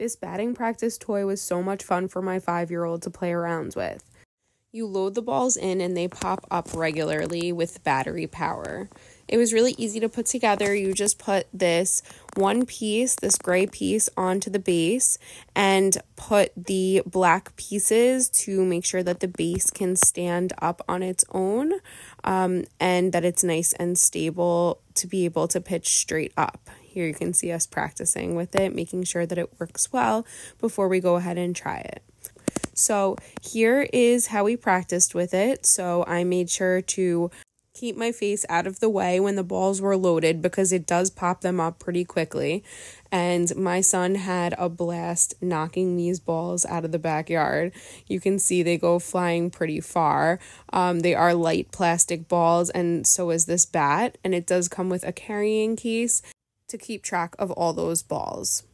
This batting practice toy was so much fun for my five year old to play around with. You load the balls in and they pop up regularly with battery power. It was really easy to put together. You just put this one piece, this gray piece, onto the base and put the black pieces to make sure that the base can stand up on its own um, and that it's nice and stable to be able to pitch straight up. Here you can see us practicing with it, making sure that it works well before we go ahead and try it. So here is how we practiced with it. So I made sure to keep my face out of the way when the balls were loaded because it does pop them up pretty quickly. And my son had a blast knocking these balls out of the backyard. You can see they go flying pretty far. Um, they are light plastic balls, and so is this bat. And it does come with a carrying case to keep track of all those balls.